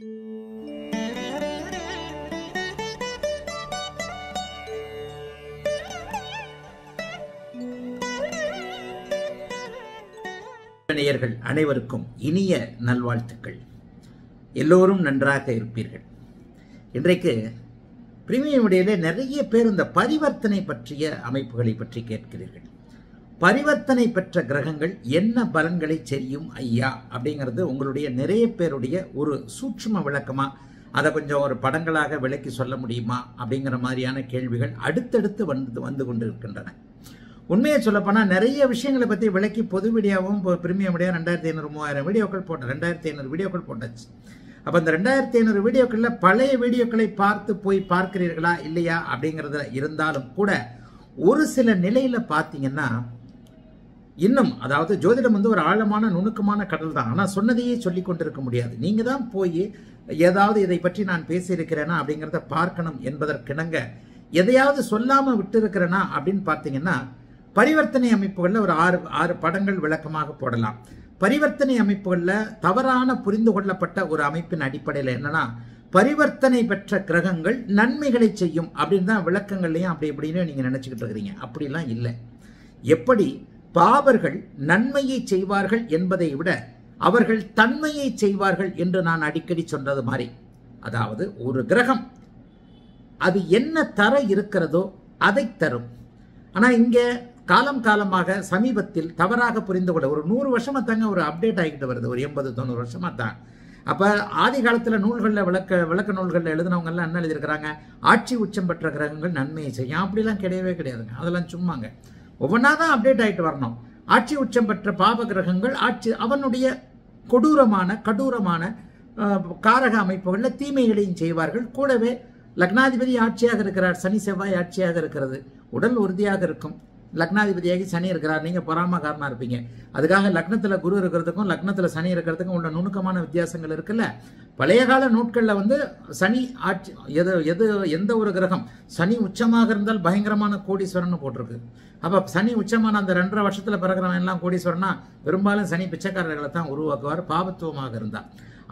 நேயர்கள் அனைவருக்கும் இனிய நல்வாழ்த்துக்கள். எல்லோரும் நன்றாக இருப்பீர்கள். இன்றைக்கு பிரீமியம் இடையிலே நிறைய பேர் இந்த பரிவர்த்தனை பற்றிய அமைப்புகளை பற்றி கேட்கிறீர்கள். பரிவர்த்தனை பெற்ற கிரகங்கள் என்ன பலன்களை செய்யும் ஐயா? அப்படிங்கிறது உங்களுடைய நிறைய பேருடைய ஒரு சூட்சும விளக்கமா அதை கொஞ்சம் ஒரு படங்களாக விளக்கி சொல்ல முடியுமா? அப்படிங்கிற மாதிரியான கேள்விகள் அடுத்தடுத்து வந்து வந்து கொண்டிருக்கின்றன. உண்மையை சொல்லப்போனால் நிறைய விஷயங்களை பற்றி விளக்கி பொது வீடியோவும் இப்போ பிரீமியம் வீடியோ ரெண்டாயிரத்தி ஐநூறு மூவாயிரம் வீடியோக்கள் போட்ட ரெண்டாயிரத்தி ஐநூறு வீடியோக்கள் போட்டாச்சு. அப்போ அந்த ரெண்டாயிரத்தி ஐநூறு வீடியோக்களில் பழைய வீடியோக்களை பார்த்து போய் பார்க்கிறீர்களா இல்லையா? அப்படிங்கிறதுல இருந்தாலும் கூட ஒரு சில நிலையில் பார்த்தீங்கன்னா இன்னும் அதாவது ஜோதிடம் வந்து ஒரு ஆழமான நுணுக்கமான கடல் தான். ஆனால் சொன்னதையே சொல்லி கொண்டிருக்க முடியாது. நீங்கள் தான் போய் ஏதாவது இதை பற்றி நான் பேசியிருக்கிறேனா அப்படிங்கிறத பார்க்கணும் என்பதற்கிணங்க. எதையாவது சொல்லாமல் விட்டுருக்கிறேனா அப்படின்னு பார்த்தீங்கன்னா பரிவர்த்தனை அமைப்புகளில் ஒரு ஆறு ஆறு படங்கள் விளக்கமாக போடலாம். பரிவர்த்தனை அமைப்புகளில் தவறான புரிந்து கொள்ளப்பட்ட ஒரு அமைப்பின் அடிப்படையில் என்னன்னா பரிவர்த்தனை பெற்ற கிரகங்கள் நன்மைகளை செய்யும் அப்படின்னு தான் விளக்கங்கள்லையும் அப்படி இப்படின்னு நீங்கள் நினச்சிக்கிட்டு இருக்கிறீங்க. அப்படிலாம் இல்லை. எப்படி? பாவர்கள் நன்மையை செய்வார்கள் என்பதை விட அவர்கள் தன்மையை செய்வார்கள் என்று நான் அடிக்கடி சொன்னது மாதிரி. அதாவது ஒரு கிரகம் அது என்ன தர இருக்கிறதோ அதை தரும். ஆனால் இங்கே காலம் காலமாக சமீபத்தில் தவறாக புரிந்து கொள்ள ஒரு நூறு வருஷமாக தாங்க ஒரு அப்டேட் ஆகிட்டு வருது ஒரு எண்பது தொண்ணூறு வருஷமாக தான். அப்போ ஆதி காலத்தில் நூல்களில் விளக்க விளக்க நூல்களில் எழுதினவங்கெல்லாம் என்ன எழுதியிருக்கிறாங்க? ஆட்சி உச்சம் பெற்ற கிரகங்கள் நன்மையை செய்யும். அப்படிலாம் கிடையவே கிடையாதுங்க. அதெல்லாம் சும்மாங்க. ஒவ்வொன்றா தான் அப்டேட் ஆகிட்டு வரணும். ஆட்சி உச்சம் பெற்ற பாப கிரகங்கள் ஆட்சி அவனுடைய கொடூரமான கடூரமான காரக அமைப்புகளில் தீமைகளையும் செய்வார்கள். கூடவே லக்னாதிபதி ஆட்சியாக இருக்கிறார். சனி செவ்வாய் ஆட்சியாக இருக்கிறது. உடல் உறுதியாக இருக்கும். லக்னாதிபதியாகி சனி இருக்கிறார். நீங்கள் பொறாமக்காரனாக இருப்பீங்க. அதுக்காக லக்னத்தில் குரு இருக்கிறதுக்கும் லக்னத்தில் சனி இருக்கிறதுக்கும் உள்ள நுணுக்கமான வித்தியாசங்கள் இருக்குல்ல? பழைய கால நூட்களில் வந்து சனி ஆட்சி எது எது எந்த ஒரு கிரகம் சனி உச்சமாக இருந்தால் பயங்கரமான கோடீஸ்வரன் போட்டிருக்கு. அப்போ சனி உச்சமான அந்த ரெண்டரை வருஷத்தில் பிறகுறவன் எல்லாம் கோடீஸ்வரனா? பெரும்பாலும் சனி பிச்சைக்காரர்களை தான் உருவாக்குவார். பாபத்துவமாக இருந்தார்.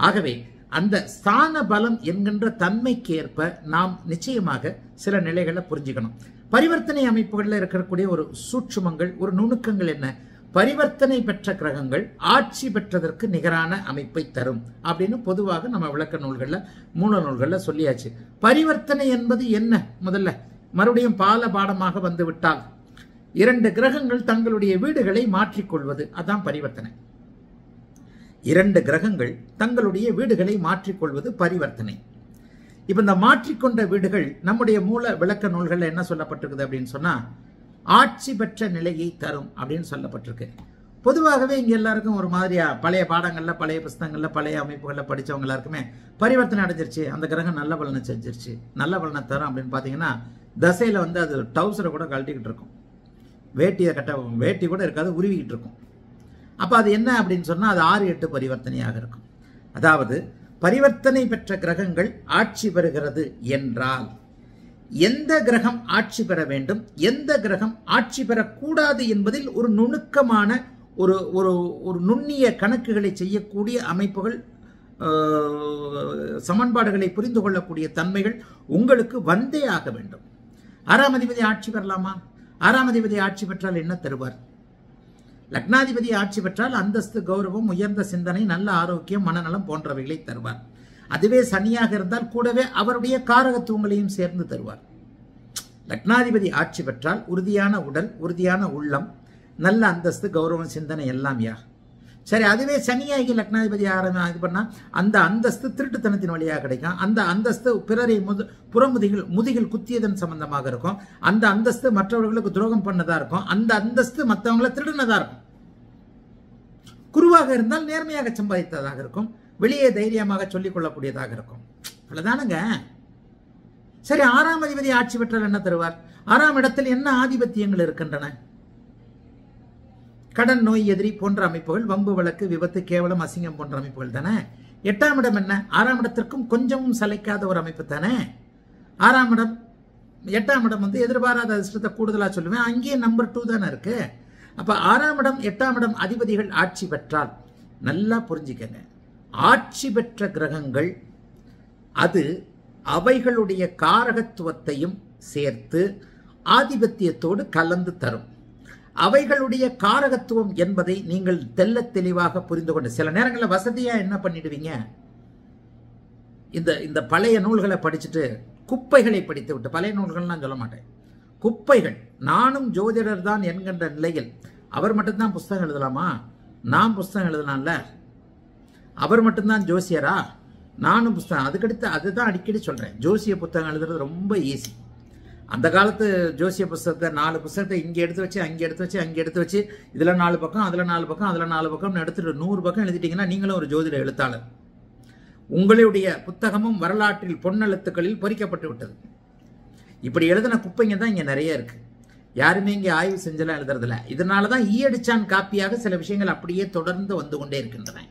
ஆகவே அந்த ஸ்தான பலம் என்கின்ற தன்மைக்கு ஏற்ப நாம் நிச்சயமாக சில நிலைகளை புரிஞ்சுக்கணும். பரிவர்த்தனை அமைப்புகளில் இருக்கக்கூடிய ஒரு சூட்சுமங்கள் ஒரு நுணுக்கங்கள் என்ன? பரிவர்த்தனை பெற்ற கிரகங்கள் ஆட்சி பெற்றதற்கு நிகரான அமைப்பை தரும் அப்படின்னு பொதுவாக நம்ம விளக்க நூல்களில் மூல நூல்களில் சொல்லியாச்சு. பரிவர்த்தனை என்பது என்ன? முதல்ல மறுபடியும் பால பாடமாக வந்து விட்டால் இரண்டு கிரகங்கள் தங்களுடைய வீடுகளை மாற்றிக்கொள்வது. அதான் பரிவர்த்தனை. இரண்டு கிரகங்கள் தங்களுடைய வீடுகளை மாற்றிக்கொள்வது பரிவர்த்தனை. இப்போ இந்த மாற்றிக்கொண்ட வீடுகள் நம்முடைய மூல விளக்க நூல்களில் என்ன சொல்லப்பட்டிருக்குது அப்படின்னு சொன்னால் ஆட்சி பெற்ற நிலையை தரும் அப்படின்னு சொல்லப்பட்டிருக்கு. பொதுவாகவே இங்கே எல்லாருக்கும் ஒரு மாதிரியா பழைய பாடங்களில் பழைய புஸ்தகங்களில் பழைய அமைப்புகளில் படித்தவங்க எல்லாருக்குமே பரிவர்த்தனை அடைஞ்சிருச்சு அந்த கிரகம் நல்ல பலனை செஞ்சிருச்சு நல்ல பலனை தரும் அப்படின்னு பார்த்தீங்கன்னா தசையில் வந்து அது டவுசரை கூட கழட்டிக்கிட்டு இருக்கும். வேட்டியை கட்ட வேட்டி கூட இருக்காது உருவிக்கிட்டு இருக்கும். அப்போ அது என்ன அப்படின்னு சொன்னால் அது ஆறு எட்டு பரிவர்த்தனையாக இருக்கும். அதாவது பரிவர்த்தனை பெற்ற கிரகங்கள் ஆட்சி பெறுகிறது என்றால் எந்த கிரகம் ஆட்சி பெற வேண்டும் எந்த கிரகம் ஆட்சி பெறக்கூடாது என்பதில் ஒரு நுணுக்கமான ஒரு ஒரு ஒரு நுண்ணிய கணக்குகளை செய்யக்கூடிய அமைப்புகள் சமன்பாடுகளை புரிந்து கொள்ளக்கூடிய தன்மைகள் உங்களுக்கு வந்தே ஆக வேண்டும். ஆறாம் அதிபதி ஆட்சி பெறலாமா? ஆறாம் அதிபதி ஆட்சி பெற்றால் என்ன தருவார்? லக்னாதிபதி ஆட்சி பெற்றால் அந்தஸ்து கௌரவம் உயர்ந்த சிந்தனை நல்ல ஆரோக்கியம் மனநலம் போன்றவைகளை தருவார். அதுவே சனியாக இருந்தால் கூடவே அவருடைய காரகத்துவங்களையும் சேர்ந்து தருவார். லக்னாதிபதி ஆட்சி பெற்றால் உறுதியான உடல் உறுதியான உள்ளம் நல்ல அந்தஸ்து கௌரவம் சிந்தனை எல்லாம் யா சரி அதுவே சனியாகி லக்னாதிபதி ஆரம்பி இது பண்ணால் அந்த அந்தஸ்து திருட்டுத்தனத்தின் வழியாக கிடைக்கும். அந்த அந்தஸ்து பிறரை முது புறமுதிகள் முதுகில் குத்தியதன் சம்பந்தமாக இருக்கும். அந்த அந்தஸ்து மற்றவர்களுக்கு துரோகம் பண்ணதாக இருக்கும். அந்த அந்தஸ்து மற்றவங்களை திருடினதாக இருக்கும். குருவாக இருந்தால் நேர்மையாக சம்பாதித்ததாக இருக்கும். வெளியே தைரியமாக சொல்லிக் கொள்ளக்கூடியதாக இருக்கும். அவ்வளோதானுங்க சரி ஆறாம் அதிபதி ஆட்சி பெற்றால் என்ன தருவார்? ஆறாம் இடத்தில் என்ன ஆதிபத்தியங்கள் இருக்கின்றன? கடன் நோய் எதிரி போன்ற அமைப்புகள் வம்பு வழக்கு விபத்து கேவலம் அசிங்கம் போன்ற அமைப்புகள் தானே? எட்டாம் இடம் என்ன? ஆறாம் இடத்திற்கும் கொஞ்சமும் சலைக்காத ஒரு அமைப்பு தானே? ஆறாம் இடம் எட்டாம் இடம் வந்து எதிர்பாராத அதிர்ஷ்டத்தை கூடுதலாக சொல்லுவேன். அங்கேயே நம்பர் டூ தானே இருக்கு. அப்போ ஆறாம் இடம் எட்டாம் இடம் அதிபதிகள் ஆட்சி பெற்றால் நல்லா புரிஞ்சுக்கங்க. ஆட்சி பெற்ற கிரகங்கள் அது அவைகளுடைய காரகத்துவத்தையும் சேர்த்து ஆதிபத்தியத்தோடு கலந்து தரும். அவைகளுடைய காரகத்துவம் என்பதை நீங்கள் தெள்ளத் தெளிவாக புரிந்து கொண்டு சில நேரங்களில் வசதியா என்ன பண்ணிடுவீங்க? இந்த இந்த பழைய நூல்களை படிச்சுட்டு குப்பைகளை படித்து விட்டு பழைய நூல்கள்லாம் சொல்ல மாட்டேன். குப்பைகள் நானும் ஜோதிடர் தான் என்கின்ற நிலையில் அவர் மட்டும்தான் புஸ்தகம் எழுதலாமா? நான் புஸ்தகம் எழுதலாம்ல. அவர் மட்டும்தான் ஜோசியரா? நானும் புஸ்தகம் அதுக்கடுத்து அதுதான் அடிக்கடி சொல்றேன். ஜோசிய புத்தகம் எழுதுறது ரொம்ப ஈஸி அந்த காலத்து ஜோசிய புஸ்தகத்தை நாலு புஸ்தகத்தை இங்கே எடுத்து வச்சு அங்கே எடுத்து வச்சு அங்கே எடுத்து வச்சு இதில் நாலு பக்கம் அதில் நாலு பக்கம் அதில் நாலு பக்கம் எடுத்துட்டு நூறு பக்கம் எழுதிட்டிங்கன்னா நீங்களும் ஒரு ஜோதிட எழுத்தாளர். உங்களுடைய புத்தகமும் வரலாற்றில் பொன்னெழுத்துக்களில் பொறிக்கப்பட்டு விட்டது. இப்படி எழுதின குப்பைங்க தான் இங்கே நிறைய இருக்குது யாருமே இங்கே ஆய்வு செஞ்செல்லாம் எழுதுறதில்ல. இதனால தான் ஈயடிச்சான் காப்பியாக சில விஷயங்கள் அப்படியே தொடர்ந்து வந்து கொண்டே இருக்கின்றன.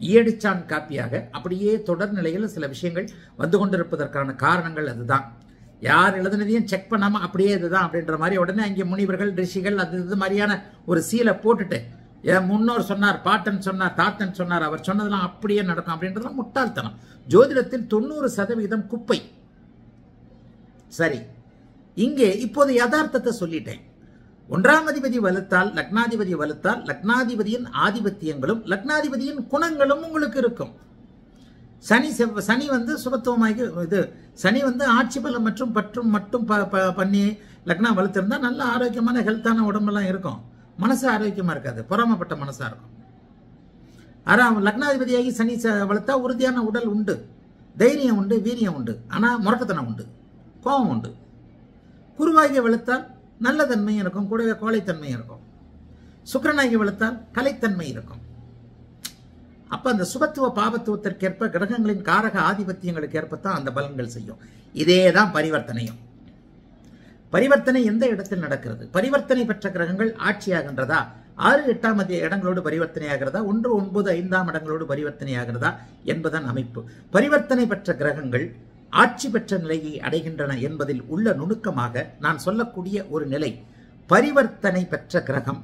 ஈயடிச்சான் காப்பியாக அப்படியே தொடர் நிலையில் சில விஷயங்கள் வந்து கொண்டிருப்பதற்கான காரணங்கள் அதுதான். யார் எழுதுனதையும் செக் பண்ணாம அப்படியே இதுதான் அப்படின்ற மாதிரி உடனே அங்கே முனிவர்கள் ரிஷிகள் அது இது மாதிரியான ஒரு சீலை போட்டுட்டு என் முன்னோர் சொன்னார் பாட்டன் சொன்னார் தாத்தன் சொன்னார் அவர் சொன்னதெல்லாம் அப்படியே நடக்கும் அப்படின்றதெல்லாம் முட்டாள்தனம். ஜோதிடத்தில் தொண்ணூறு சதவீதம் குப்பை. சரி இங்கே இப்போது யதார்த்தத்தை சொல்லிட்டேன். ஒன்றாம் அதிபதி வலுத்தால் லக்னாதிபதி வலுத்தால் லக்னாதிபதியின் ஆதிபத்தியங்களும் லக்னாதிபதியின் குணங்களும் உங்களுக்கு இருக்கும். சனி செவ்வ சனி வந்து சுபத்துவமாகி இது சனி வந்து ஆட்சி பலம் மற்றும் பற்றும் மட்டும் ப ப- பண்ணி லக்னா வலுத்திருந்தா நல்ல ஆரோக்கியமான ஹெல்த்தான உடம்பெல்லாம் இருக்கும். மனசு ஆரோக்கியமாக இருக்காது. பொறாமப்பட்ட மனசாக இருக்கும். ஆனால் லக்னாதிபதியாகி சனி ச- வளர்த்தா உறுதியான உடல் உண்டு. தைரியம் உண்டு வீரியம் உண்டு. ஆனால் முரட்டுத்தனம் உண்டு. கோபம் உண்டு. குருவாகி வளர்த்தால் நல்ல தன்மையும் இருக்கும். கூடவே கோழைத்தன்மையும் இருக்கும். சுக்கரனாகி வளர்த்தால் கலைத்தன்மை இருக்கும். அப்ப அந்த சுபத்துவ பாபத்துவத்திற்கேற்ப கிரகங்களின் காரக ஆதிபத்தியங்களுக்கு ஏற்பத்தான் அந்த பலன்கள் செய்யும். இதே தான் பரிவர்த்தனையும். பரிவர்த்தனை எந்த இடத்தில் நடக்கிறது? பரிவர்த்தனை பெற்ற கிரகங்கள் ஆட்சியாகின்றதா? ஆறு எட்டாம் அதிக இடங்களோடு பரிவர்த்தனை ஆகிறதா ஒன்று ஒன்பது ஐந்தாம் இடங்களோடு பரிவர்த்தனை ஆகிறதா என்பதன் அமைப்பு. பரிவர்த்தனை பெற்ற கிரகங்கள் ஆட்சி பெற்ற நிலையை அடைகின்றன என்பதில் உள்ள நுணுக்கமாக நான் சொல்லக்கூடிய ஒரு நிலை. பரிவர்த்தனை பெற்ற கிரகம்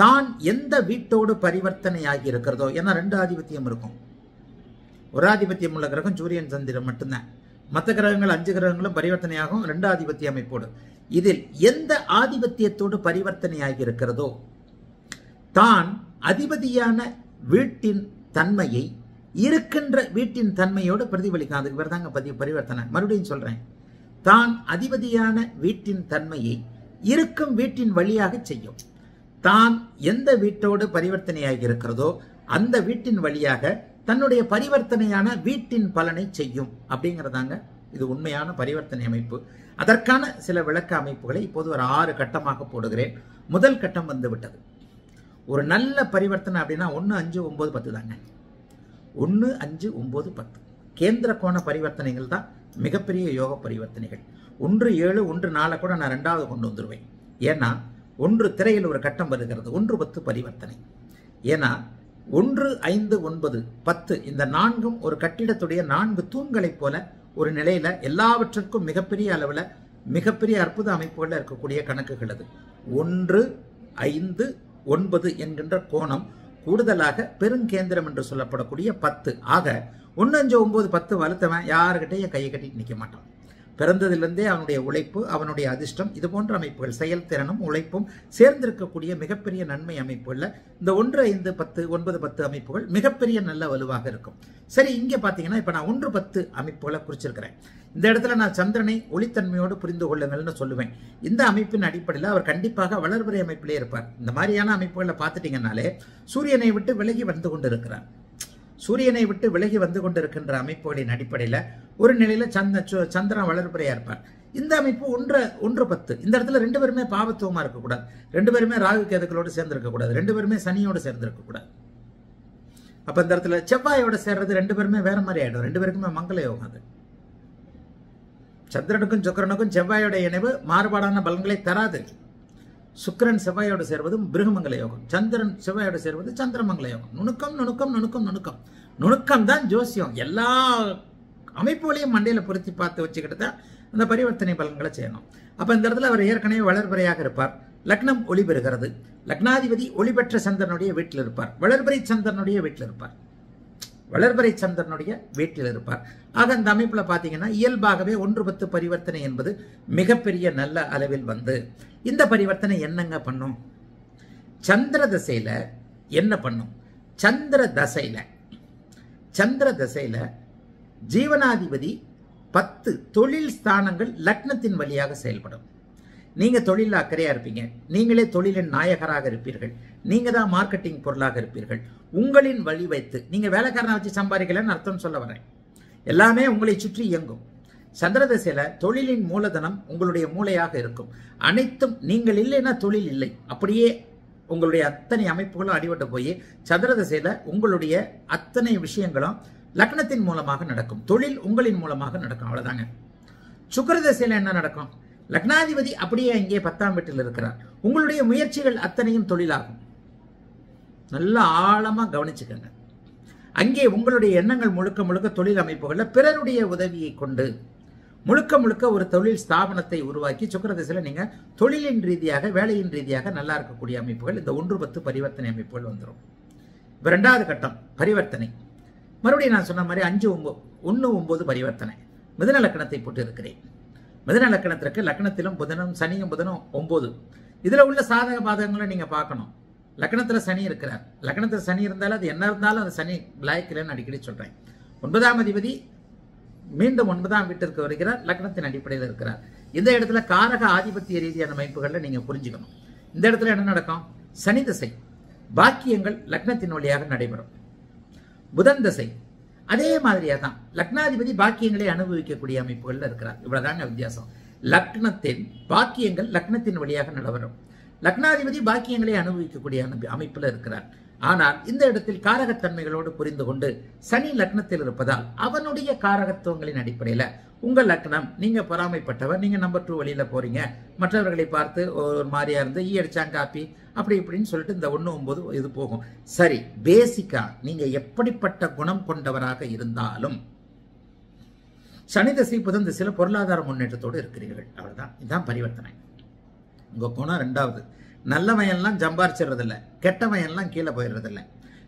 தான் எந்த வீட்டோடு பரிவர்த்தனை ஆகி இருக்கிறதோ ஏன்னா ரெண்டு ஆதிபத்தியம் இருக்கும். ஒரு ஆதிபத்தியம் உள்ள கிரகம் சூரியன் சந்திரன் மட்டும்தான். மற்ற கிரகங்கள் அஞ்சு கிரகங்களும் பரிவர்த்தனையாகும் ரெண்டு ஆதிபத்திய அமைப்போடு. இதில் எந்த ஆதிபத்தியத்தோடு பரிவர்த்தனை ஆகி இருக்கிறதோ தான் அதிபதியான வீட்டின் தன்மையை இருக்கின்ற வீட்டின் தன்மையோடு பிரதிபலிக்கும். அதுக்கு பேர் தாங்க பதி பரிவர்த்தனை. மறுபடியும் சொல்றேன். தான் அதிபதியான வீட்டின் தன்மையை இருக்கும் வீட்டின் வழியாக செய்யும். தான் எந்த வீட்டோடு பரிவர்த்தனையாகி இருக்கிறதோ அந்த வீட்டின் வழியாக தன்னுடைய பரிவர்த்தனையான வீட்டின் பலனை செய்யும். அப்படிங்கிறதாங்க இது உண்மையான பரிவர்த்தனை அமைப்பு. அதற்கான சில விளக்க அமைப்புகளை இப்போது ஒரு ஆறு கட்டமாக போடுகிறேன். முதல் கட்டம் வந்து விட்டது. ஒரு நல்ல பரிவர்த்தனை அப்படின்னா ஒன்று அஞ்சு ஒம்பது பத்து தாங்க. ஒன்று அஞ்சு ஒம்பது பத்து. கேந்திர கோண பரிவர்த்தனைகள் தான் மிகப்பெரிய யோக பரிவர்த்தனைகள். ஒன்று ஏழு ஒன்று நாளை கூட நான் ரெண்டாவது கொண்டு வந்துருவேன். ஏன்னா ஒன்று திரையில் ஒரு கட்டம் வருகிறது ஒன்று பத்து பரிவர்த்தனை. ஏன்னா ஒன்று ஐந்து ஒன்பது பத்து இந்த நான்கும் ஒரு கட்டிடத்துடைய நான்கு தூண்களைப் போல ஒரு நிலையில எல்லாவற்றிற்கும் மிகப்பெரிய அளவில் மிகப்பெரிய அற்புத அமைப்புகளில் இருக்கக்கூடிய கணக்குகள் அது. ஒன்று ஐந்து ஒன்பது என்கின்ற கோணம் கூடுதலாக பெருங்கேந்திரம் என்று சொல்லப்படக்கூடிய பத்து. ஆக ஒன்று அஞ்சு ஒன்பது பத்து வலுத்தவன் யாருக்கிட்டையும் கையை கட்டிட்டு நிற்க மாட்டான். பிறந்ததிலிருந்தே அவனுடைய உழைப்பு அவனுடைய அதிர்ஷ்டம் இது போன்ற அமைப்புகள் செயல்திறனும் உழைப்பும் சேர்ந்திருக்கக்கூடிய மிகப்பெரிய நன்மை அமைப்புகளில் இந்த ஒன்று ஐந்து பத்து ஒன்பது பத்து அமைப்புகள் மிகப்பெரிய நல்ல வலுவாக இருக்கும். சரி இங்கே பார்த்தீங்கன்னா இப்போ நான் ஒன்று பத்து அமைப்புகளை குறிச்சிருக்கிறேன். இந்த இடத்துல நான் சந்திரனை ஒளித்தன்மையோடு புரிந்து கொள்ளுங்கள்னு சொல்லுவேன். இந்த அமைப்பின் அடிப்படையில் அவர் கண்டிப்பாக வளர்பிறை அமைப்பிலே இருப்பார். இந்த மாதிரியான அமைப்புகளை பார்த்துட்டிங்கனாலே சூரியனை விட்டு விலகி வந்து கொண்டிருக்கிறார். சூரியனை விட்டு விலகி வந்து கொண்டிருக்கின்ற அமைப்புகளின் அடிப்படையில் ஒரு நிலையில சந்த சந்திரன் வளர்பிறையா இருப்பார். இந்த அமைப்பு ஒன்று ஒன்று பத்து. இந்த இடத்துல ரெண்டு பேருமே பாவத்துவமா இருக்கக்கூடாது. ரெண்டு பேருமே ராகு கேதுக்களோடு சேர்ந்து இருக்கக்கூடாது ரெண்டு பேருமே சனியோடு சேர்ந்துருக்கக்கூடாது. அப்போ அப்ப இந்த இடத்துல செவ்வாயோட சேர்றது ரெண்டு பேருமே வேற மாதிரி ஆயிடும். ரெண்டு பேருக்குமே மங்கள யோகம் அது. சந்திரனுக்கும் சுக்கரனுக்கும் செவ்வாயோட இணைவு மாறுபாடான பலன்களை தராது. சுக்கிரன் செவ்வாயோடு சேர்வது பிருகமங்கல யோகம். சந்திரன் செவ்வாயோடு சேர்வது சந்திரமங்கல யோகம். நுணுக்கம் நுணுக்கம் நுணுக்கம் நுணுக்கம். நுணுக்கம் தான் ஜோசியம். எல்லா அமைப்புகளையும் மண்டையில் பொருத்தி பார்த்து வச்சுக்கிட்டு தான் அந்த பரிவர்த்தனை பலன்களை செய்யணும். அப்போ இந்த இடத்துல அவர் ஏற்கனவே வளர்பிறையாக இருப்பார். லக்னம் ஒளி பெறுகிறது லக்னாதிபதி ஒளி பெற்ற சந்திரனுடைய வீட்டில் இருப்பார். வளர்பிறை சந்திரனுடைய வீட்டில் இருப்பார். வளர்பறை சந்திரனுடைய வீட்டில் இருப்பார். ஆக அந்த அமைப்பில் பார்த்தீங்கன்னா இயல்பாகவே ஒன்று பத்து பரிவர்த்தனை என்பது மிகப்பெரிய நல்ல அளவில் வந்து இந்த பரிவர்த்தனை என்னங்க பண்ணும்? சந்திர தசையில் என்ன பண்ணும்? சந்திர தசையில் சந்திர தசையில் ஜீவனாதிபதி பத்து தொழில் ஸ்தானங்கள் லக்னத்தின் வழியாக செயல்படும். நீங்கள் தொழில் அக்கறையாக இருப்பீங்க. நீங்களே தொழிலின் நாயகராக இருப்பீர்கள். நீங்கள் தான் மார்க்கெட்டிங் பொருளாக இருப்பீர்கள். உங்களின் வழி வைத்து. நீங்கள் வேலைக்காரனை வச்சு சம்பாதிக்கலன்னு அர்த்தம் சொல்ல வரேன். எல்லாமே உங்களை சுற்றி இயங்கும். சந்திரதசையில் தொழிலின் மூலதனம் உங்களுடைய மூளையாக இருக்கும். அனைத்தும் நீங்கள் இல்லைன்னா தொழில் இல்லை. அப்படியே உங்களுடைய அத்தனை அமைப்புகளும் அடிபட்டு போய் சந்திரதசையில் உங்களுடைய அத்தனை விஷயங்களும் லக்னத்தின் மூலமாக நடக்கும். தொழில் உங்களின் மூலமாக நடக்கும். அவ்வளோதாங்க சுக்கரதசையில் என்ன நடக்கும்? லக்னாதிபதி அப்படியே இங்கே பத்தாம் வீட்டில் இருக்கிறார். உங்களுடைய முயற்சிகள் அத்தனையும் தொழிலாகும். நல்லா ஆழமாக கவனிச்சுக்கோங்க. அங்கே உங்களுடைய எண்ணங்கள் முழுக்க முழுக்க தொழில் அமைப்புகளில் பிறருடைய உதவியை கொண்டு முழுக்க முழுக்க ஒரு தொழில் ஸ்தாபனத்தை உருவாக்கி சுக்கரதிசையில் நீங்கள் தொழிலின் ரீதியாக வேலையின் ரீதியாக நல்லா இருக்கக்கூடிய அமைப்புகள் இந்த ஒன்று பத்து பரிவர்த்தனை அமைப்புகள் வந்துடும் இப்போ ரெண்டாவது கட்டம் பரிவர்த்தனை. மறுபடியும் நான் சொன்ன மாதிரி அஞ்சு ஒம்போ ஒன்று ஒம்பது பரிவர்த்தனை. மிதன லக்கணத்தை போட்டு இருக்கிறேன். மிதுன லக்கணத்திற்கு லக்கணத்திலும் புதனும் சனியும் புதனும் ஒம்பது. இதில் உள்ள சாதக பாதகங்களை நீங்கள் பார்க்கணும். லக்னத்துல சனி இருக்கிறார். லக்னத்துல சனி இருந்தாலும் அது என்ன இருந்தாலும் அது சனி லாய்க்கலன்னு அடிக்கடி சொல்றேன் ஒன்பதாம் அதிபதி மீண்டும் ஒன்பதாம் வீட்டிற்கு வருகிறார். லக்னத்தின் அடிப்படையில் இருக்கிறார். இந்த இடத்துல காரக ஆதிபத்திய ரீதியான அமைப்புகள்ல நீங்க புரிஞ்சுக்கணும். இந்த இடத்துல என்ன நடக்கும்? சனி திசை. பாக்கியங்கள் லக்னத்தின் வழியாக நடைபெறும். புதன் திசை. அதே மாதிரியாக தான். லக்னாதிபதி பாக்கியங்களை அனுபவிக்கக்கூடிய அமைப்புகளில் இருக்கிறார். இவ்வளவுதாங்க வித்தியாசம். லக்னத்தின் பாக்கியங்கள் லக்னத்தின் வழியாக நடைபெறும். லக்னாதிபதி பாக்கியங்களை அனுபவிக்கக்கூடிய அமைப்பில் இருக்கிறார். ஆனால் இந்த இடத்தில் காரகத்தன்மைகளோடு புரிந்து கொண்டு சனி லக்னத்தில் இருப்பதால் அவனுடைய காரகத்துவங்களின் அடிப்படையில் உங்கள் லக்னம் நீங்க பொறாமைப்பட்டவர் நீங்க நம்பர் டூ வழியில போறீங்க. மற்றவர்களை பார்த்து ஒரு மாதிரியா இருந்து ஈ அடிச்சாங்க காப்பி. அப்படி இப்படின்னு சொல்லிட்டு இந்த ஒன்று ஒன்பது இது போகும். சரி பேசிக்கா நீங்க எப்படிப்பட்ட குணம் கொண்டவராக இருந்தாலும் சனி திசை புதன் திசையில் பொருளாதார முன்னேற்றத்தோடு இருக்கிறீர்கள். அவ்வளவுதான். இதுதான் பரிவர்த்தனை. உங்க குணம் ரெண்டாவது. நல்ல எல்லாம் சம்பாரிச்சிடுறது கெட்ட கெட்டவன் கீழே போயிடுறதில்ல.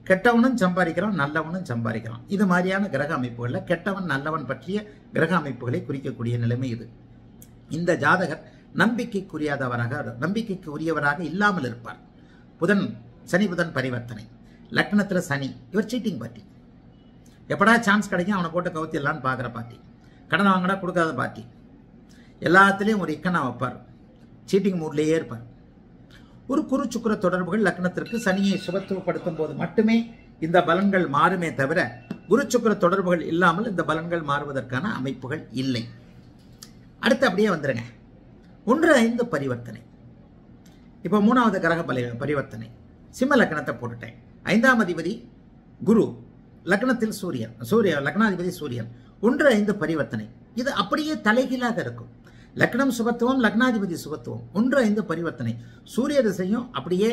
கெட்டவனும் சம்பாதிக்கிறான் நல்லவனும் சம்பாதிக்கிறான். இது மாதிரியான கிரக அமைப்புகளில் கெட்டவன் நல்லவன் பற்றிய கிரக அமைப்புகளை குறிக்கக்கூடிய நிலைமை இது. இந்த ஜாதகர் நம்பிக்கைக்குரியாதவராக நம்பிக்கைக்கு உரியவராக இல்லாமல் இருப்பார். புதன் சனி புதன் பரிவர்த்தனை. லக்னத்தில் சனி இவர் சீட்டிங் பார்ட்டி எப்படா சான்ஸ் கிடைக்கும் அவனை போட்டு கவுத்திடலான்னு பார்க்குற பார்ட்டி கடன் வாங்கினா கொடுக்காத பார்ட்டி எல்லாத்துலேயும் ஒரு இக்கனா வைப்பார். சீட்டிங் மூட்லேயே இருப்பார். ஒரு குரு சுக்கர தொடர்புகள் லக்னத்திற்கு சனியை சுபத்துவப்படுத்தும் போது மட்டுமே இந்த பலன்கள் மாறுமே தவிர குரு சுக்கர தொடர்புகள் இல்லாமல் இந்த பலன்கள் மாறுவதற்கான அமைப்புகள் இல்லை. அடுத்து அப்படியே வந்துடுங்க ஒன்று ஐந்து பரிவர்த்தனை. இப்போ மூணாவது கிரக பலி பரிவர்த்தனை. சிம்ம லக்னத்தை போட்டுட்டேன். ஐந்தாம் அதிபதி குரு லக்னத்தில் சூரியன். சூரிய லக்னாதிபதி சூரியன். ஒன்று ஐந்து பரிவர்த்தனை. இது அப்படியே தலைகீழாக இருக்கும். லக்னம் சுபத்துவம் லக்னாதிபதி சுபத்துவம் ஒன்று ஐந்து பரிவர்த்தனை. சூரிய திசையும் அப்படியே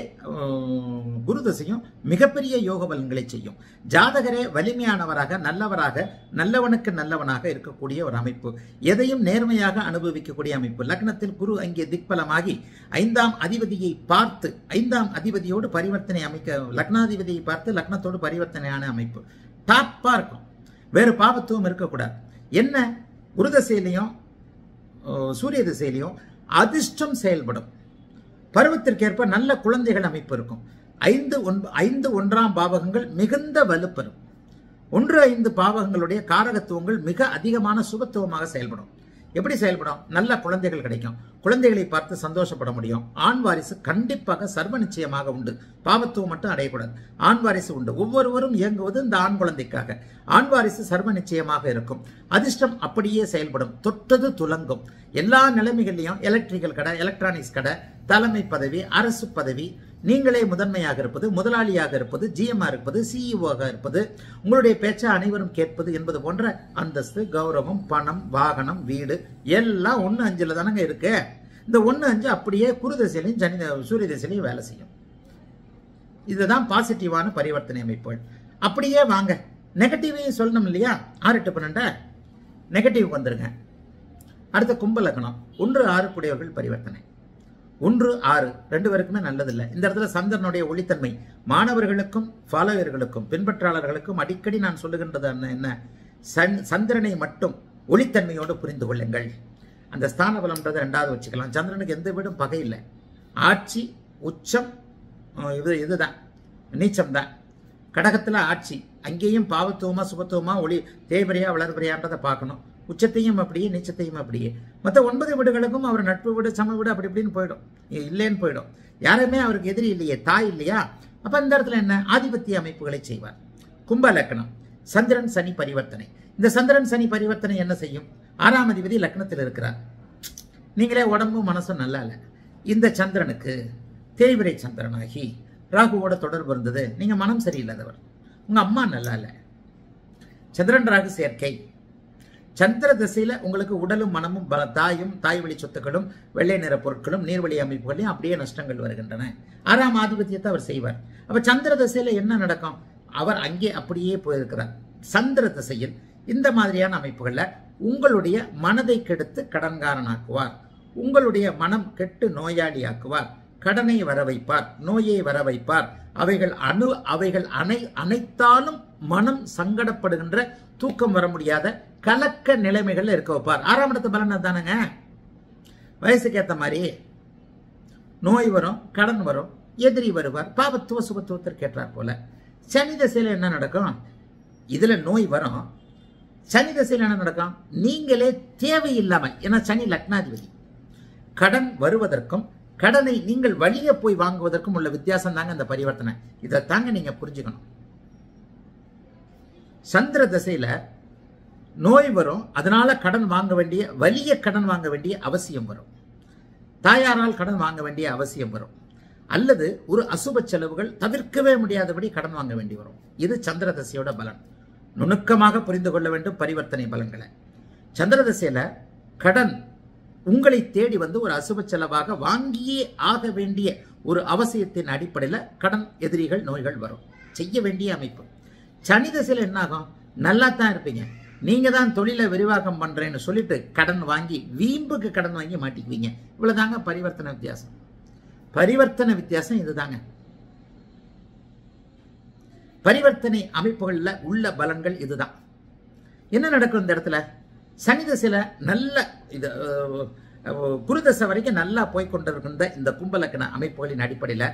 குரு திசையும் மிகப்பெரிய யோக பலன்களை செய்யும். ஜாதகரே வலிமையானவராக நல்லவராக நல்லவனுக்கு நல்லவனாக இருக்கக்கூடிய ஒரு அமைப்பு. எதையும் நேர்மையாக அனுபவிக்கக்கூடிய அமைப்பு. லக்னத்தில் குரு அங்கே திக்பலமாகி ஐந்தாம் அதிபதியை பார்த்து ஐந்தாம் அதிபதியோடு பரிவர்த்தனை அமைக்க லக்னாதிபதியை பார்த்து லக்னத்தோடு பரிவர்த்தனையான அமைப்பு. டாப்பாக இருக்கும். வேறு பாபத்துவம் இருக்கக்கூடாது. என்ன? குருதசையிலையும் சூரிய திசையிலையும் அதிர்ஷ்டம் செயல்படும். பருவத்திற்கேற்ப நல்ல குழந்தைகள் அமைப்பு இருக்கும். ஐந்து ஒன் ஐந்து ஒன்றாம் பாவகங்கள் மிகுந்த வலுப்பெறும் ஒன்று ஐந்து பாவகங்களுடைய காரகத்துவங்கள் மிக அதிகமான சுபத்துவமாக செயல்படும். எப்படி செயல்படும்? நல்ல குழந்தைகள் கிடைக்கும். குழந்தைகளை பார்த்து சந்தோஷப்பட முடியும். ஆண் வாரிசு கண்டிப்பாக சர்வ நிச்சயமாக உண்டு. பாவத்துவம் மட்டும் அடையக்கூடாது. ஆண் வாரிசு உண்டு. ஒவ்வொருவரும் இயங்குவது இந்த ஆண் குழந்தைக்காக. ஆண் வாரிசு சர்வ நிச்சயமாக இருக்கும். அதிர்ஷ்டம் அப்படியே செயல்படும். தொட்டது துலங்கும். எல்லா நிலைமைகள்லையும் எலக்ட்ரிக்கல் கடை எலக்ட்ரானிக்ஸ் கடை தலைமை பதவி அரசு பதவி நீங்களே முதன்மையாக இருப்பது முதலாளியாக இருப்பது ஜிஎம்மாக இருப்பது சிஇஓவாக இருப்பது உங்களுடைய பேச்சை அனைவரும் கேட்பது என்பது போன்ற அந்தஸ்து கௌரவம் பணம் வாகனம் வீடு எல்லாம் ஒன்று அஞ்சில் தானங்க இருக்கு. இந்த ஒன்று அஞ்சு அப்படியே குரு திசையிலையும் சனி சூரிய திசையிலையும் வேலை செய்யும். இதுதான் பாசிட்டிவான பரிவர்த்தனை அமைப்புகள். அப்படியே வாங்க. நெகட்டிவையும் சொல்லணும் இல்லையா? ஆறு எட்டு பன்னெண்ட. நெகட்டிவ் வந்துருங்க. அடுத்த கும்ப லக்னம். ஒன்று ஆறு குடையவர்கள் பரிவர்த்தனை. ஒன்று ஆறு ரெண்டு பேருக்குமே நல்லதில்லை. இந்த இடத்துல சந்திரனுடைய ஒளித்தன்மை. மாணவர்களுக்கும் ஃபாலோவர்களுக்கும் பின்பற்றாளர்களுக்கும் அடிக்கடி நான் சொல்லுகின்றது என்ன என்ன? சன் சந்திரனை மட்டும் ஒளித்தன்மையோடு புரிந்து கொள்ளுங்கள். அந்த ஸ்தான பலம்ன்றதை ரெண்டாவது வச்சுக்கலாம். சந்திரனுக்கு எந்த வீடும் பகை இல்லை. ஆட்சி உச்சம் இது இதுதான். நீச்சம் தான் கடகத்தில் ஆட்சி. அங்கேயும் பாவத்துவமாக சுபத்துவமாக ஒளி தேய்பிரையா வளர்பிரையான்றதை பார்க்கணும். உச்சத்தையும் அப்படியே நீச்சத்தையும் அப்படியே. மற்ற ஒன்பது வீடுகளுக்கும் அவர் நட்பு வீடு சம வீடு அப்படி இப்படின்னு போயிடும். இல்லைன்னு போயிடும். யாருமே அவருக்கு எதிரி இல்லையே தாய் இல்லையா? அப்ப இந்த இடத்துல என்ன? ஆதிபத்திய அமைப்புகளை செய்வார். கும்ப லக்னம் சந்திரன் சனி பரிவர்த்தனை. இந்த சந்திரன் சனி பரிவர்த்தனை என்ன செய்யும்? ஆறாம் அதிபதி லக்னத்தில் இருக்கிறார். நீங்களே உடம்பும் மனசும் நல்லா இல்லை. இந்த சந்திரனுக்கு தேய்விரை சந்திரனாகி ராகுவோட தொடர்பு இருந்தது. நீங்க மனம் சரியில்லாதவர். உங்க அம்மா நல்லா இல்லை. சந்திரன் ராகு சேர்க்கை. சந்திர திசையில உங்களுக்கு உடலும் மனமும் பல தாயும் தாய் வழி சொத்துக்களும் வெள்ளை நிற பொருட்களும் நீர்வழி அமைப்புகளையும் அப்படியே நஷ்டங்கள் வருகின்றன. ஆறாம் ஆதிபத்தியத்தை அவர் செய்வார். அப்ப சந்திர திசையில என்ன நடக்கும்? அவர் அங்கே அப்படியே போயிருக்கிறார். சந்திர திசையில் இந்த மாதிரியான அமைப்புகள்ல உங்களுடைய மனதை கெடுத்து கடன்காரனாக்குவார். உங்களுடைய மனம் கெட்டு நோயாளியாக்குவார். கடனை வர வைப்பார் நோயை வர வைப்பார். அவைகள் அணு அவைகள் அனை அனைத்தாலும் மனம் சங்கடப்படுகின்ற தூக்கம் வர முடியாத கலக்க நிலைமைகள் இருக்க வைப்பார். ஆறாம் இடத்து பலன் தானேங்க வயசுக்கு ஏற்ற மாதிரி நோய் வரும் கடன் வரும் எதிரி வருவார் பாவத்துவ சுபத்துவத்திற்கு ஏற்றார் போல. சனி தசையில் என்ன நடக்கும்? இதுல நோய் வரும். சனி தசையில் என்ன நடக்கும்? நீங்களே தேவையில்லாமல் ஏன்னா சனி லக்னாதிபதி. கடன் வருவதற்கும் கடனை நீங்கள் வழிய போய் வாங்குவதற்கும் உள்ள வித்தியாசம் தாங்க அந்த பரிவர்த்தனை. இதை தாங்க நீங்க புரிஞ்சுக்கணும். சந்திர தசையில் நோய் வரும் அதனால கடன் வாங்க வேண்டிய வலிய கடன் வாங்க வேண்டிய அவசியம் வரும். தாயாரால் கடன் வாங்க வேண்டிய அவசியம் வரும். அல்லது ஒரு அசுப செலவுகள் தவிர்க்கவே முடியாதபடி கடன் வாங்க வேண்டி வரும். இது சந்திரதசையோட பலன். நுணுக்கமாக புரிந்து கொள்ள வேண்டும் பரிவர்த்தனை பலன்களை. சந்திரதசையில கடன் உங்களை தேடி வந்து ஒரு அசுப செலவாக வாங்கியே ஆக வேண்டிய ஒரு அவசியத்தின் அடிப்படையில் கடன் எதிரிகள் நோய்கள் வரும். செய்ய வேண்டிய அமைப்பு. சனி தசையில் என்ன ஆகும் நல்லா தான் இருப்பீங்க. நீங்க தான் தொழிலை விரிவாக்கம் பண்றேன்னு சொல்லிட்டு கடன் வாங்கி வீம்புக்கு கடன் வாங்கி மாட்டிக்குவீங்க. இவ்வளவுதாங்க பரிவர்த்தனை வித்தியாசம். பரிவர்த்தனை வித்தியாசம் இதுதாங்க. பரிவர்த்தனை அமைப்புகள்ல உள்ள பலன்கள் இதுதான். என்ன நடக்கும் இந்த இடத்துல? சனி சில நல்ல இது குருதசை வரைக்கும் நல்லா போய் கொண்டிருக்கின்ற இந்த கும்பலக்கண அமைப்புகளின் அடிப்படையில்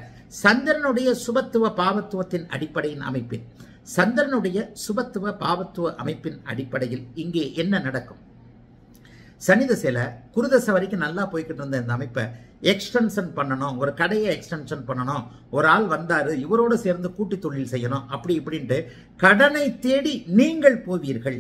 சந்திரனுடைய சுபத்துவ பாவத்துவத்தின் அடிப்படையின் அமைப்பில் சந்திரனுடைய சுபத்துவ பாவத்துவ அமைப்பின் அடிப்படையில் இங்கே என்ன நடக்கும்? சனி திசையில குருதசை வரைக்கும் நல்லா போய்கிட்டு இருந்த இந்த அமைப்பை எக்ஸ்டென்ஷன் பண்ணணும் ஒரு கடையை எக்ஸ்டென்ஷன் பண்ணணும். ஒரு ஆள் வந்தார் இவரோடு சேர்ந்து கூட்டு தொழில் செய்யணும் அப்படி இப்படின்ட்டு கடனை தேடி நீங்கள் போவீர்கள்.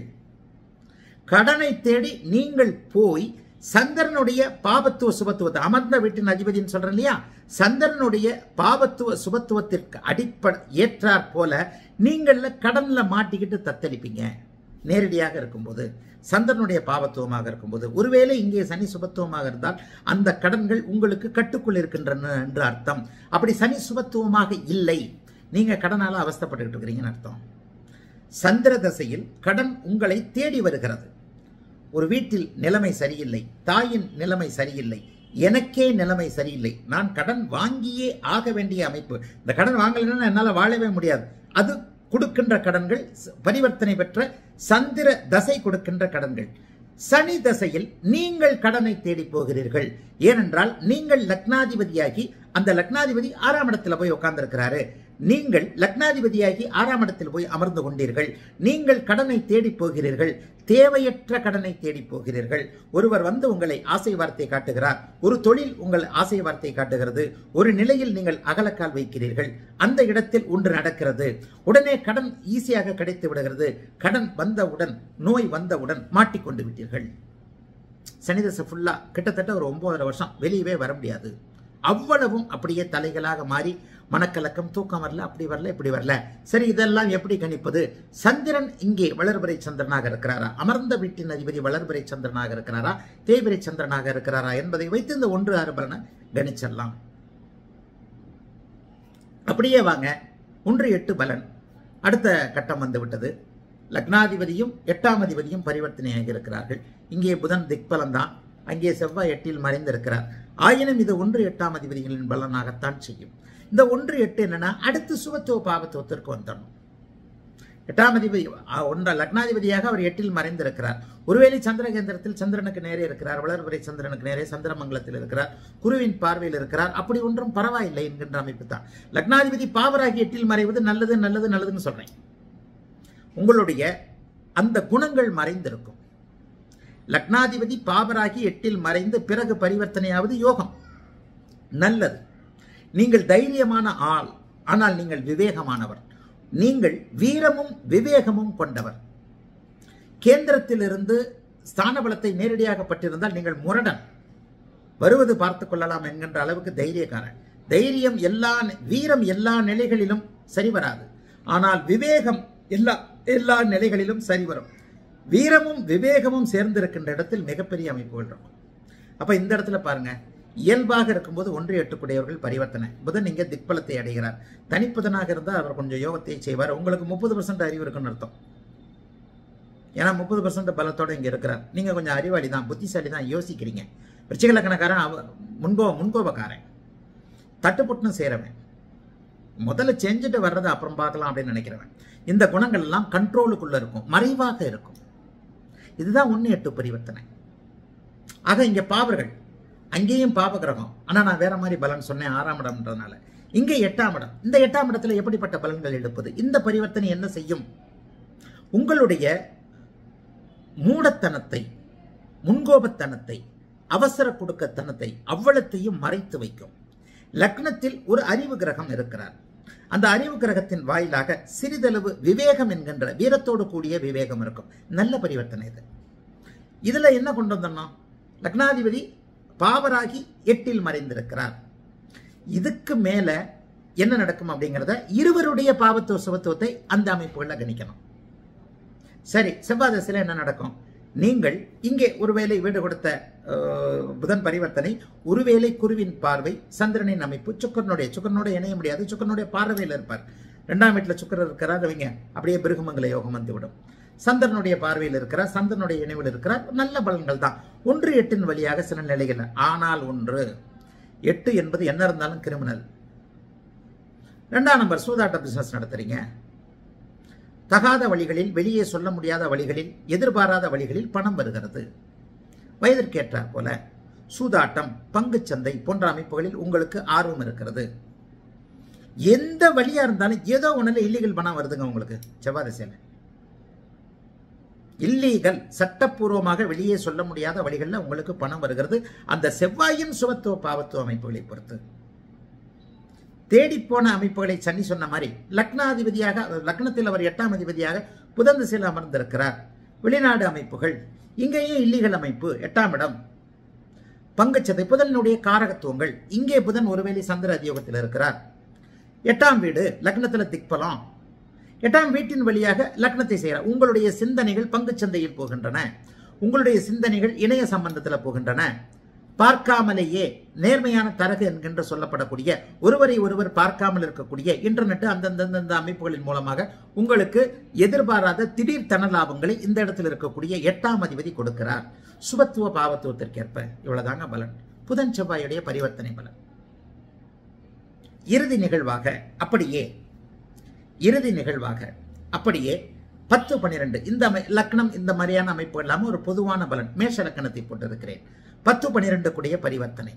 கடனை தேடி நீங்கள் போய் சந்திரனுடைய பாபத்துவ சுபத்துவத்தை அமர்ந்த வீட்டின் அதிபதினு சொல்றேன் இல்லையா? சந்திரனுடைய பாபத்துவ சுபத்துவத்திற்கு அடிப்படை ஏற்றாற் போல நீங்கள கடன்ல மாட்டிக்கிட்டு தத்தளிப்பீங்க. நேரடியாக இருக்கும்போது சந்திரனுடைய பாவத்துவமாக இருக்கும்போது ஒருவேளை இங்கே சனி சுபத்துவமாக இருந்தால் அந்த கடன்கள் உங்களுக்கு கட்டுக்குள் இருக்கின்றன என்று அர்த்தம். அப்படி சனி சுபத்துவமாக இல்லை. நீங்க கடனால அவஸ்தைப்பட்டுக்கிட்டு இருக்கிறீங்கன்னு அர்த்தம். சந்திர தசையில் கடன் உங்களை தேடி வருகிறது. ஒரு வீட்டில் நிலைமை சரியில்லை தாயின் நிலைமை சரியில்லை எனக்கே நிலைமை சரியில்லை நான் கடன் வாங்கியே ஆக வேண்டிய அமைப்பு. இந்த கடன் வாங்கலைன்னா என்னால் வாழவே முடியாது. அது கொடுக்கின்ற கடன்கள் பரிவர்த்தனை பெற்ற சந்திர தசை கொடுக்கின்ற கடன்கள். சனி தசையில் நீங்கள் கடனை தேடி போகிறீர்கள். ஏனென்றால் நீங்கள் லக்னாதிபதியாகி அந்த லக்னாதிபதி ஆறாம் இடத்துல போய் உட்கார்ந்துருக்கிறாரு நீங்கள் லக்னாதிபதியாகி ஆறாம் இடத்தில் போய் அமர்ந்து கொண்டீர்கள். நீங்கள் கடனை தேடி போகிறீர்கள். தேவையற்ற கடனை தேடி போகிறீர்கள். ஒருவர் வந்து உங்களை ஆசை வார்த்தை காட்டுகிறார். ஒரு தொழில் உங்கள் ஆசை வார்த்தை காட்டுகிறது. ஒரு நிலையில் நீங்கள் அகலக்கால் வைக்கிறீர்கள். அந்த இடத்தில் ஒன்று நடக்கிறது. உடனே கடன் ஈஸியாக கிடைத்து விடுகிறது. கடன் வந்தவுடன் நோய் வந்தவுடன் மாட்டிக்கொண்டு விட்டீர்கள். சனிதசை ஃபுல்லா கிட்டத்தட்ட ஒரு ஒன்பதரை வருஷம் வெளியவே வர முடியாது. அவ்வளவும் அப்படியே தலைகளாக மாறி மனக்கலக்கம் தூக்கம் வரல அப்படி வரல இப்படி வரல. சரி இதெல்லாம் எப்படி கணிப்பது? சந்திரன் இங்கே வளர்பறை சந்திரனாக இருக்கிறாரா? அமர்ந்த வீட்டின் அதிபதி வளர்பறை சந்திரனாக இருக்கிறாரா? தேய்பிறை சந்திரனாக இருக்கிறாரா? என்பதை வைத்து இந்த ஒன்று ஆறு பலனை கணிச்சிடலாம். அப்படியே வாங்க. ஒன்று எட்டு பலன். அடுத்த கட்டம் வந்து விட்டது. லக்னாதிபதியும் எட்டாம் அதிபதியும் பரிவர்த்தனையாக இருக்கிறார்கள். இங்கே புதன் திக்பலம் தான். அங்கே செவ்வாய் எட்டில் மறைந்திருக்கிறார். ஆயினும் இது ஒன்று எட்டாம் அதிபதிகளின் பலனாகத்தான் செய்யும். இந்த ஒன்று எட்டு என்னன்னா அடுத்து சுபத்துவ பாவத்துவத்திற்கு வந்துடணும் எட்டாம் அதிபதி ஒன்ற ஒன்றா லக்னாதிபதியாக அவர் எட்டில் மறைந்திருக்கிறார். ஒருவேளை சந்திரகேந்திரத்தில் சந்திரனுக்கு நேரே இருக்கிறார் வளர்வரை சந்திரனுக்கு நேரே சந்திரமங்கலத்தில் இருக்கிறார் குருவின் பார்வையில் இருக்கிறார் அப்படி ஒன்றும் பரவாயில்லை என்கின்ற அமைப்பு தான். லக்னாதிபதி பாவராகி எட்டில் மறைவது நல்லது நல்லது நல்லதுன்னு சொல்றேன். உங்களுடைய அந்த குணங்கள் மறைந்திருக்கும். லக்னாதிபதி பாபராகி எட்டில் மறைந்து பிறகு பரிவர்த்தனையாவது யோகம். நல்லது. நீங்கள் தைரியமான ஆள் ஆனால் நீங்கள் விவேகமானவர். நீங்கள் வீரமும் விவேகமும் கொண்டவர். கேந்திரத்திலிருந்து ஸ்தான பலத்தை நேரடியாக பட்டிருந்தால் நீங்கள் முரடன். வருவது பார்த்து கொள்ளலாம் என்கின்ற அளவுக்கு தைரியக்காரன். தைரியம் எல்லா வீரம் எல்லா நிலைகளிலும் சரி வராது. ஆனால் விவேகம் எல்லா எல்லா நிலைகளிலும் சரி வரும். வீரமும் விவேகமும் சேர்ந்திருக்கின்ற இடத்தில் மிகப்பெரிய அமைப்புகள் இருக்கும். அப்போ இந்த இடத்துல பாருங்க இயல்பாக இருக்கும்போது ஒன்று எட்டுக்குடையவர்கள் பரிவர்த்தனை. புதன் இங்கே திக்பலத்தை அடைகிறார். தனிப்புதனாக இருந்தால் அவர் கொஞ்சம் யோகத்தை செய்வார். உங்களுக்கு முப்பது பர்சன்ட் அறிவு இருக்குன்னு அர்த்தம். ஏன்னா முப்பது பர்சன்ட் பலத்தோடு இங்கே இருக்கிறார். நீங்கள் கொஞ்சம் அறிவாளி தான் புத்திசாலி தான் யோசிக்கிறீங்க. விருச்சிகலக்கணக்காரன் அவ முன்கோ முன்கோபக்காரன். தட்டுப்புட்டுன்னு செய்கிறவன் முதல்ல செஞ்சுட்டு வர்றதை அப்புறம் பார்க்கலாம் அப்படின்னு நினைக்கிறவன். இந்த குணங்கள் எல்லாம் கண்ட்ரோலுக்குள்ளே இருக்கும். மறைவாக இருக்கும். இதுதான் ஒன்று எட்டு பரிவர்த்தனை. ஆக இங்கே பாவர்கள் அங்கேயும் பாப கிரகம் ஆனால் நான் வேற மாதிரி பலன் சொன்னேன் ஆறாம் இடம்ன்றதுனால. இங்கே எட்டாம் இடம். இந்த எட்டாம் இடத்துல எப்படிப்பட்ட பலன்கள் எடுப்பது? இந்த பரிவர்த்தனை என்ன செய்யும்? உங்களுடைய மூடத்தனத்தை முன்கோபத்தனத்தை அவசர கொடுக்கத்தனத்தை அவ்வளத்தையும் மறைத்து வைக்கும். லக்னத்தில் ஒரு அறிவு கிரகம் இருக்கிறார். அந்த அறிவு கிரகத்தின் வாயிலாக சிறிதளவு விவேகம் என்கின்ற வீரத்தோடு கூடிய விவேகம் இருக்கும். நல்ல பரிவர்த்தனை இது. இதில் என்ன கொண்டு வந்தோம்னா லக்னாதிபதி பாவராகி எட்டில் மறைந்திருக்கிறார். இதுக்கு மேலே என்ன நடக்கும் அப்படிங்கிறத இருவருடைய பாவத்துவ சுபத்துவத்தை அந்த அமைப்புகளில் கணிக்கணும். சரி செவ்வாய் தசையில என்ன நடக்கும்? நீங்கள் இங்கே ஒருவேளை வீடு கொடுத்த புதன் பரிவர்த்தனை ஒருவேளை குருவின் பார்வை சந்திரனின் அமைப்பு சுக்கரனுடைய சுக்கரனுடைய இணைய முடியாது சுக்கரனுடைய பார்வையில் இருப்பார். ரெண்டாம் வீட்டில் சுக்கரர் இருக்கிறார் அவங்க அப்படியே பிருகமங்கல யோகம் வந்துவிடும். சந்திரனுடைய பார்வையில் இருக்கிறார் சந்திரனுடைய இணைவில் இருக்கிறார் நல்ல பலன்கள் தான். ஒன்று எட்டின் வழியாக சில நிலைகள் ஆனால் ஒன்று. எட்டு என்பது என்ன இருந்தாலும் கிரிமினல். ரெண்டாம் நம்பர் சூதாட்ட பிசினஸ் நடத்துறீங்க. தகாத வழிகளில் வெளியே சொல்ல முடியாத வழிகளில் எதிர்பாராத வழிகளில் பணம் வருகிறது. வயதிற்கேற்றார் போல சூதாட்டம் பங்குச்சந்தை போன்ற அமைப்புகளில் உங்களுக்கு ஆர்வம் இருக்கிறது. எந்த வழியா இருந்தாலும் ஏதோ ஒன்றில் இல்லீகல் பணம் வருதுங்க உங்களுக்கு செவ்வாய் இல்லீகல் சட்டப்பூர்வமாக வெளியே சொல்ல முடியாத வழிகளில் உங்களுக்கு பணம் வருகிறது. அந்த செவ்வாயின் சுபத்துவ பாவத்துவ அமைப்புகளை பொறுத்து. தேடிப்போன அமைப்புகளை சனி சொன்ன மாதிரி லக்னாதிபதியாக லக்னத்தில் அவர் எட்டாம் அதிபதியாக புதன் திசையில் அமர்ந்திருக்கிறார். வெளிநாடு அமைப்புகள் இங்கேயே இல்லீகல் அமைப்பு எட்டாம் இடம். பங்குச்சதை புதனுடைய காரகத்துவங்கள். இங்கே புதன் ஒருவேளை சந்திர அதியோகத்தில் இருக்கிறார். எட்டாம் வீடு லக்னத்துல திக்பலம். எட்டாம் வீட்டின் வழியாக லக்னத்தை செய்கிறார். உங்களுடைய சிந்தனைகள் பங்குச்சந்தையில் போகின்றன. உங்களுடைய சிந்தனைகள் இணைய சம்பந்தத்தில் போகின்றன. பார்க்காமலேயே நேர்மையான தரகு என்கின்ற சொல்லப்படக்கூடிய ஒருவரை ஒருவர் பார்க்காமல் இருக்கக்கூடிய இன்டர்நெட் அந்தந்த அமைப்புகளின் மூலமாக உங்களுக்கு எதிர்பாராத திடீர் தன லாபங்களை இந்த இடத்தில் இருக்கக்கூடிய எட்டாம் அதிபதி கொடுக்கிறார். சுபத்துவ பாவத்துவத்திற்கேற்ப இவ்வளவுதாங்க பலன். புதன் செவ்வாயுடைய பரிவர்த்தனை பலன். இறுதி நிகழ்வாக அப்படியே இறுதி நிகழ்வாக அப்படியே பத்து பன்னிரெண்டு இந்த அமை லக்னம் இந்த மாதிரியான அமைப்பு இல்லாமல் ஒரு பொதுவான பலன். மேஷ லக்கணத்தை போட்டிருக்கிறேன். பத்து பன்னிரெண்டு கூடிய பரிவர்த்தனை.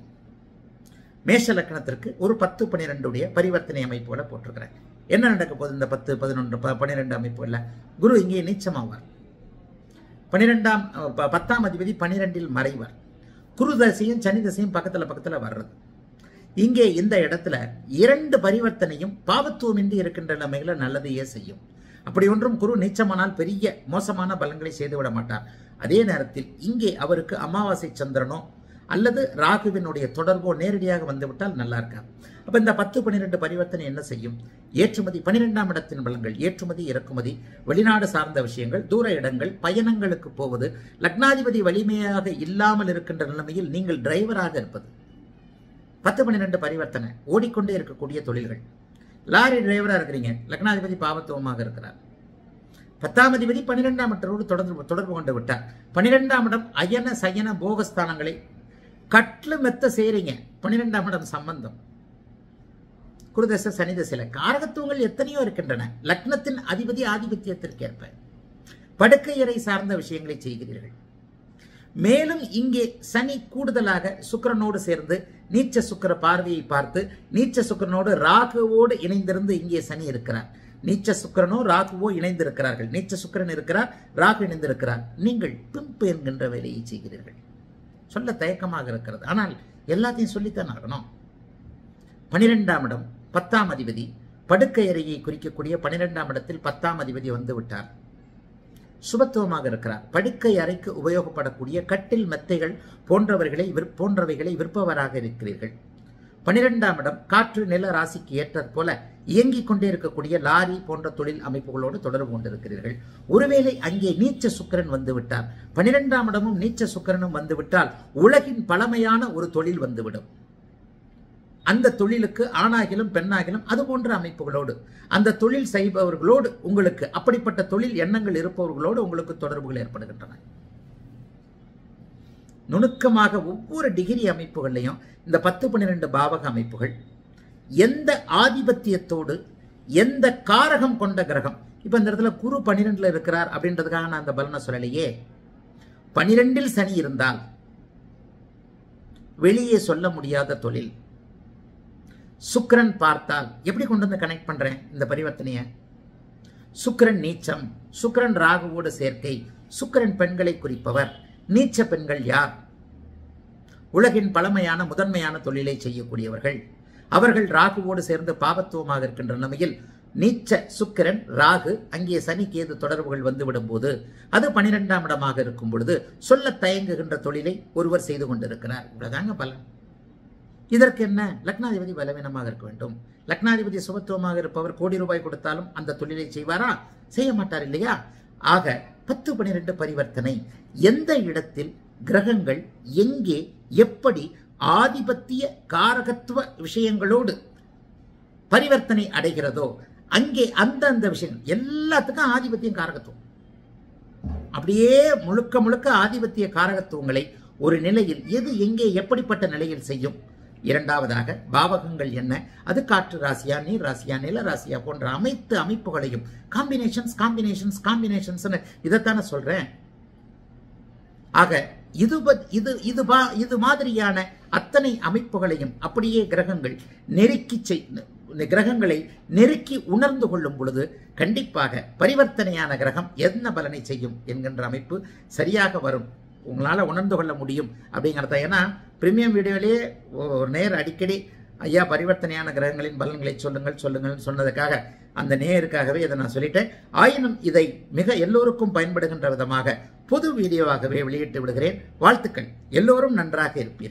மேஷ லக்கணத்திற்கு ஒரு பத்து பன்னிரெண்டுடைய பரிவர்த்தனை அமைப்போட போட்டிருக்கிறேன். என்ன நடக்க போகுது இந்த பத்து பதினொன்று ப பன்னிரெண்டு அமைப்புல குரு இங்கே நீச்சமாவார். பன்னிரெண்டாம் ப- பத்தாம் அதிபதி பன்னிரெண்டில் மறைவார். குரு தசையும் சனி தசையும் பக்கத்தில் பக்கத்தில் வர்றது. இங்கே இந்த இடத்துல இரண்டு பரிவர்த்தனையும் பாவத்துவமின்றி இருக்கின்ற நிலைமைகளை நல்லதையே செய்யும். அப்படி ஒன்றும் குரு நீச்சமானால் பெரிய மோசமான பலன்களை செய்துவிட மாட்டார். அதே நேரத்தில் இங்கே அவருக்கு அமாவாசை சந்திரனோ அல்லது ராகுவினுடைய தொடர்போ நேரடியாக வந்துவிட்டால் நல்லா இருக்கா அப்ப இந்த பத்து பன்னிரெண்டு பரிவர்த்தனை என்ன செய்யும்? ஏற்றுமதி பனிரெண்டாம் இடத்தின் பலன்கள் ஏற்றுமதி இறக்குமதி வெளிநாடு சார்ந்த விஷயங்கள் தூர இடங்கள் பயணங்களுக்கு போவது லக்னாதிபதி வலிமையாக இல்லாமல் இருக்கின்ற நிலைமையில் நீங்கள் டிரைவராக இருப்பது. பத்து பன்னிரெண்டு பரிவர்த்தனை ஓடிக்கொண்டே இருக்கக்கூடிய தொழில்கள். லாரி டிரைவரா இருக்கிறீங்க. லக்னாதிபதி பாவத்துவமாக இருக்கிறார். பத்தாம் அதிபதி பன்னிரெண்டாம் இடத்தோடு தொடர்பு தொடர்பு கொண்டு விட்டார். பன்னிரெண்டாம் இடம் அயன சயன போகஸ்தானங்களை கட்லு மெத்த செய்கிறீங்க பன்னிரெண்டாம் இடம் சம்பந்தம். குருதச சனித சில காரகத்துவங்கள் எத்தனையோ இருக்கின்றன. லக்னத்தின் அதிபதி ஆதிபத்தியத்திற்கேற்ப படுக்கையறை சார்ந்த விஷயங்களை செய்கிறீர்கள். மேலும் இங்கே சனி கூடுதலாக சுக்கிரனோடு சேர்ந்து நீச்ச சுக்கிர பார்வையை பார்த்து நீச்ச சுக்கிரனோடு ராகுவோடு இணைந்திருந்து இங்கே சனி இருக்கிறார். நீச்ச சுக்கிரனோ ராகுவோ இணைந்திருக்கிறார்கள். நீச்ச சுக்கிரன் இருக்கிறார் ராகு இணைந்திருக்கிறார். நீங்கள் பிம்பு என்கின்ற வேலையை செய்கிறீர்கள். சொல்ல தயக்கமாக இருக்கிறது. ஆனால் எல்லாத்தையும் சொல்லித்தான் ஆகணும். பனிரெண்டாம் இடம் பத்தாம் அதிபதி. படுக்கை அறையை குறிக்கக்கூடிய பனிரெண்டாம் இடத்தில் பத்தாம் அதிபதி வந்து விட்டார். சுபத்துவமாக இருக்கிறார். படுக்கை அறைக்கு உபயோகப்படக்கூடிய கட்டில் மெத்தைகள் போன்றவர்களை விற்- போன்றவைகளை விற்பவராக இருக்கிறீர்கள். பனிரெண்டாம் இடம் காற்று நில ராசிக்கு ஏற்றது போல இயங்கிக் கொண்டே இருக்கக்கூடிய லாரி போன்ற தொழில் அமைப்புகளோடு தொடர்பு கொண்டிருக்கிறீர்கள். ஒருவேளை அங்கே நீச்ச சுக்கிரன் வந்துவிட்டார் பனிரெண்டாம் இடமும் நீச்ச சுக்கரனும் வந்துவிட்டால் உலகின் பழமையான ஒரு தொழில் வந்துவிடும் அந்த தொழிலுக்கு ஆணாகிலும் பெண்ணாகிலும் அது போன்ற அமைப்புகளோடு அந்த தொழில் செய்பவர்களோடு உங்களுக்கு அப்படிப்பட்ட தொழில் எண்ணங்கள் இருப்பவர்களோடு உங்களுக்கு தொடர்புகள் ஏற்படுகின்றன. நுணுக்கமாக ஒவ்வொரு டிகிரி அமைப்புகள்லையும் இந்த பத்து பன்னிரெண்டு பாவக அமைப்புகள் எந்த ஆதிபத்தியத்தோடு எந்த காரகம் கொண்ட கிரகம் இப்போ இந்த இடத்துல குரு பன்னிரெண்டில் இருக்கிறார் அப்படின்றதுக்காக நான் அந்த பலனை சொல்லலையே. பனிரெண்டில் சனி இருந்தால் வெளியே சொல்ல முடியாத தொழில் சுக்கிரன் பார்த்தால் எப்படி கொண்டு வந்து கனெக்ட் பண்றேன் இந்த பரிவர்த்தனைய? சுக்கிரன் நீச்சம் சுக்கிரன் ராகுவோடு சேர்க்கை சுக்கிரன் பெண்களை குறிப்பவர். நீச்ச பெண்கள் யார்? உலகின் பழமையான முதன்மையான தொழிலை செய்யக்கூடியவர்கள். அவர்கள் ராகுவோடு சேர்ந்து பாபத்துவமாக இருக்கின்ற நிலைமையில் நீச்ச சுக்கிரன் ராகு அங்கே சனி கேது தொடர்புகள் வந்துவிடும் போது அது பனிரெண்டாம் இடமாக இருக்கும் பொழுது சொல்ல தயங்குகின்ற தொழிலை ஒருவர் செய்து கொண்டிருக்கிறார். இவ்வளவுதாங்க பலன். இதற்கு என்ன லக்னாதிபதி பலவீனமாக இருக்க வேண்டும். லக்னாதிபதி சுபத்துவமாக இருப்பவர் கோடி ரூபாய் கொடுத்தாலும் அந்த தொழிலை செய்வாரா? செய்ய மாட்டார் இல்லையா? ஆக பத்து பனிரெண்டு பரிவர்த்தனை. எந்த இடத்தில் கிரகங்கள் எங்கே எப்படி ஆதிபத்திய காரகத்துவ விஷயங்களோடு பரிவர்த்தனை அடைகிறதோ அங்கே அந்த அந்த விஷயங்கள் எல்லாத்துக்கும் ஆதிபத்தியம் காரகத்துவம். அப்படியே முழுக்க முழுக்க ஆதிபத்திய காரகத்துவங்களை ஒரு நிலையில் எது எங்கே எப்படிப்பட்ட நிலையில் செய்யும்? இரண்டாவதாக பாவகங்கள் என்ன? அது காற்று ராசியா நீர் ராசியா நில ராசியா போன்ற அனைத்து அமைப்புகளையும் காம்பினேஷன்ஸ் காம்பினேஷன்ஸ் காம்பினேஷன்ஸ் இதைத்தானே சொல்றேன். ஆக இது இது இது இது மாதிரியான அத்தனை அமைப்புகளையும் அப்படியே கிரகங்கள் நெருக்கி செய் கிரகங்களை நெருக்கி உணர்ந்து கொள்ளும் பொழுது கண்டிப்பாக பரிவர்த்தனையான கிரகம் என்ன பலனை செய்யும் என்கின்ற அமைப்பு சரியாக வரும். உங்களால் உணர்ந்து கொள்ள முடியும் அப்படிங்கிறத. ஏன்னா ப்ரீமியம் வீடியோலேயே ஒரு நேர் அடிக்கடி ஐயா பரிவர்த்தனையான கிரகங்களின் பலன்களை சொல்லுங்கள் சொல்லுங்கள் சொன்னதுக்காக அந்த நேயருக்காகவே இதை நான் சொல்லிட்டேன். ஆயினும் இதை மிக எல்லோருக்கும் பயன்படுகின்ற விதமாக பொது வீடியோவாகவே வெளியிட்டு விடுகிறேன். வாழ்த்துக்கள். எல்லோரும் நன்றாக இருப்பீர்கள்.